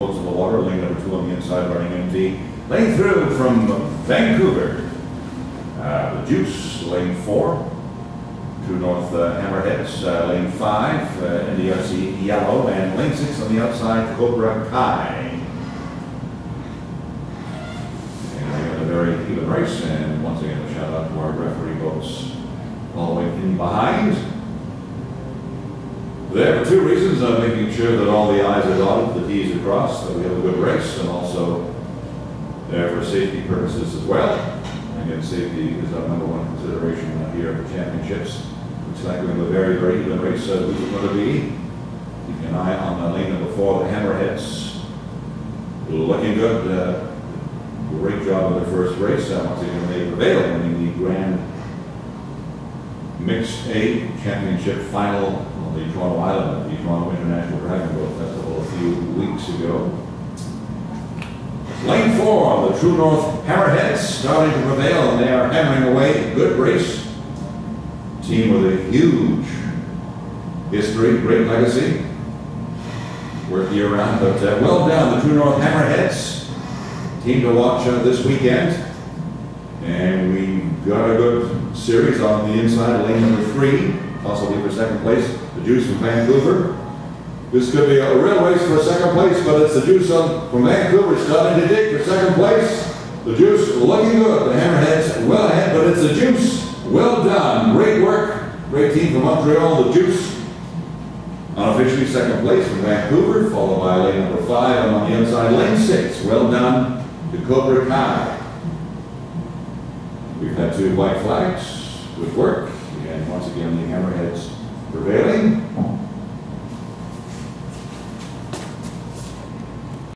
To the water, lane number two on the inside running empty. Lane through from Vancouver. Uh, the Juice, lane four. True North uh, Hammerheads, uh, lane five, uh, NDRC Yellow, and lane six on the outside, Cobra Kai. And we a very even race, and once again, a shout out to our referee boats all the way in behind. There for two reasons, uh, making sure that all the i's are dotted, the t's are crossed, that we have a good race, and also there for safety purposes as well. Again, safety is our number one consideration here at the championships. Looks like we have a very, very even race, uh, who's it going to be? Keeping an eye on uh, lane number four, the Hammerheads. Looking good, uh, great job of their first race, uh, once again, they prevailed in the Grand Mixed A Championship Final on the Toronto Island at the Toronto International Dragon Boat Festival a few weeks ago. Lane four, the True North Hammerheads starting to prevail, and they are hammering away. Good race. Team with a huge history, great legacy. Work year round, but uh, well done, the True North Hammerheads. Team to watch uh, this weekend. And we got a good series on the inside, lane number three, possibly for second place, the Juice from Vancouver. This could be a real race for second place, but it's the Juice from Vancouver starting to dig for second place. The Juice looking good, the Hammerheads well ahead, but it's the Juice. Well done, great work, great team from Montreal, the Juice. Unofficially second place from Vancouver, followed by lane number five, and on the inside, lane six. Well done to Cobra Kai. We've had two white flags, good work, and once again, the Hammerheads prevailing.